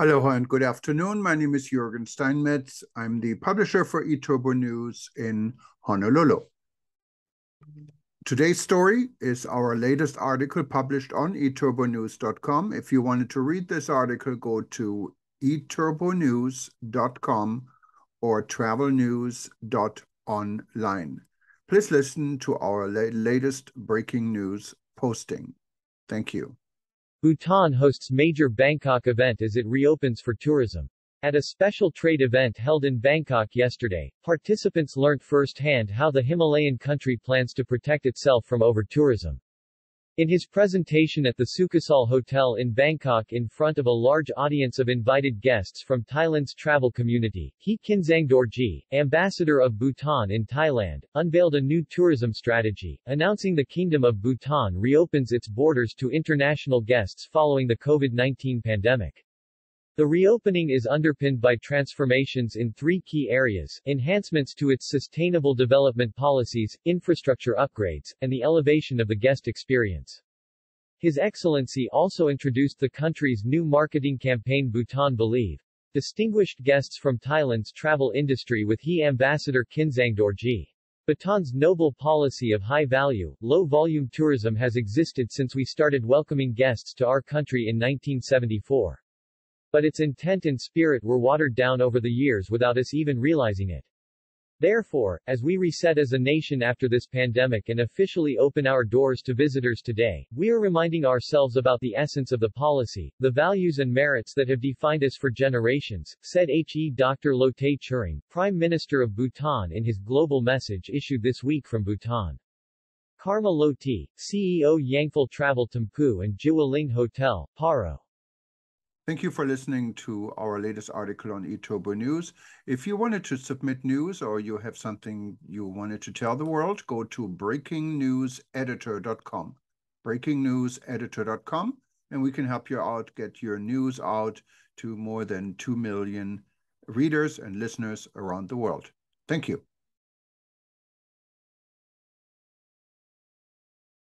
Aloha and good afternoon. My name is Jürgen Steinmetz. I'm the publisher for eTurbo News in Honolulu. Today's story is our latest article published on eturbonews.com. If you wanted to read this article, go to eturbonews.com or travelnews.online. Please listen to our la latest breaking news posting. Thank you. Bhutan hosts major Bangkok event as it reopens for tourism. At a special trade event held in Bangkok yesterday, participants learnt firsthand how the Himalayan country plans to protect itself from over-tourism. In his presentation at the Sukosol Hotel in Bangkok in front of a large audience of invited guests from Thailand's travel community, He Kinzang Dorji, ambassador of Bhutan in Thailand, unveiled a new tourism strategy, announcing the Kingdom of Bhutan reopens its borders to international guests following the COVID-19 pandemic. The reopening is underpinned by transformations in three key areas, enhancements to its sustainable development policies, infrastructure upgrades, and the elevation of the guest experience. His Excellency also introduced the country's new marketing campaign Bhutan Believe. Distinguished guests from Thailand's travel industry with he Ambassador Kinzang Dorji. Bhutan's noble policy of high-value, low-volume tourism has existed since we started welcoming guests to our country in 1974. But its intent and spirit were watered down over the years without us even realizing it. Therefore, as we reset as a nation after this pandemic and officially open our doors to visitors today, we are reminding ourselves about the essence of the policy, the values and merits that have defined us for generations, said He Dr. Lotay Tshering, Prime Minister of Bhutan in his global message issued this week from Bhutan. Karma Lotey, CEO Yangphel Travel Thimphu and Zhiwa Hotel, Paro. Thank you for listening to our latest article on eTurbo News. If you wanted to submit news or you have something you wanted to tell the world, go to breakingnewseditor.com. Breakingnewseditor.com, and we can help you out get your news out to more than 2 million readers and listeners around the world. Thank you.